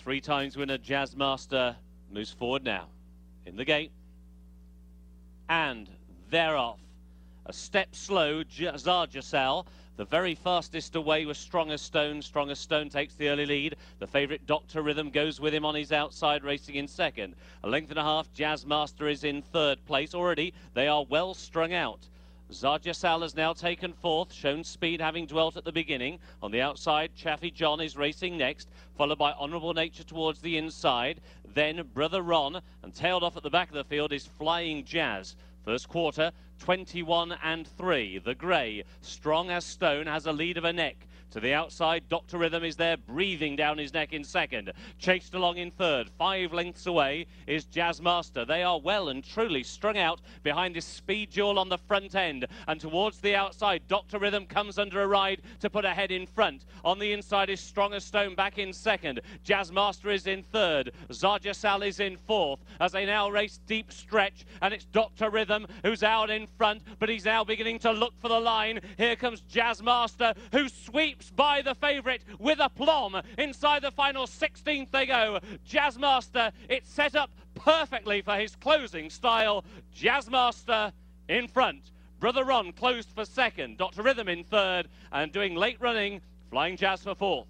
three times winner Jazz Master moves forward now. In the gate. And they're off. A step slow, Zajesal. The very fastest away was Strong as Stone. Strong as Stone takes the early lead. The favourite Dr. Rhythm goes with him on his outside, racing in second. A length and a half, Jazz Master is in third place. Already, they are well strung out. Zajesal has now taken fourth, shown speed having dwelt at the beginning. On the outside, Chaffee John is racing next, followed by Honourable Nature towards the inside. Then Brother Ron, and tailed off at the back of the field is Flying Jazz. First quarter, 21 and 3. The grey, strong as stone, has a lead of a neck. To the outside, Dr. Rhythm is there, breathing down his neck in second. Chased along in third. Five lengths away is Jazz Master. They are well and truly strung out behind this speed jewel on the front end. And towards the outside, Dr. Rhythm comes under a ride to put ahead in front. On the inside is Strong as Stone back in second. Jazz Master is in third. Zajesal is in fourth as they now race deep stretch. And it's Dr. Rhythm who's out in front, but he's now beginning to look for the line. Here comes Jazz Master who sweeps by the favourite with aplomb. Inside the final 16th they go. Jazz Master, it's set up perfectly for his closing style. Jazz Master in front. Brother Ron closed for second. Dr. Rhythm in third. And doing late running, Flying Jazz for fourth.